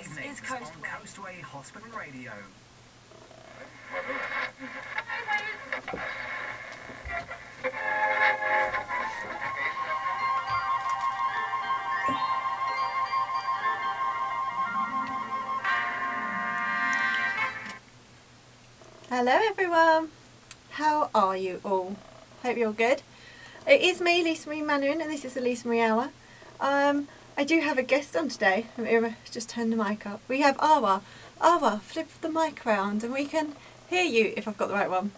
This evenings is Coastway. on Coastway Hospital Radio. Hello everyone. How are you all? Hope you're good. It is me, Lisa Marie Manuin, and this is the Lisa Marie Hour. Um, I do have a guest on today. Let me just turn the mic up. We have Awa. Awa, flip the mic around and we can hear you if I've got the right one.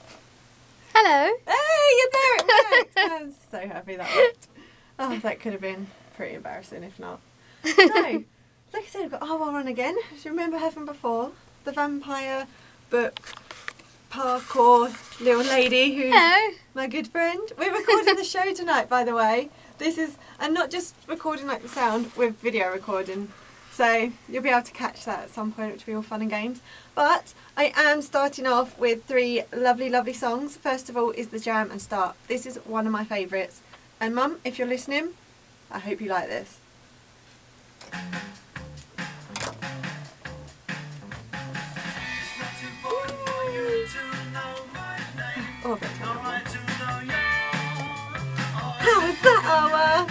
Hello. Hey, you're there! I'm so happy that worked. Oh, that could have been pretty embarrassing if not. So, like I said, I've got Awa on again. Do you remember her from before? The vampire book parkour little lady who's Hello. my good friend. We're recording the show tonight, by the way. This is, and not just recording like the sound, we're video recording. So you'll be able to catch that at some point, which will be all fun and games. But I am starting off with three lovely, lovely songs. First of all is the Jam and Start. This is one of my favourites. And Mum, if you're listening, I hope you like this. Oh, a bit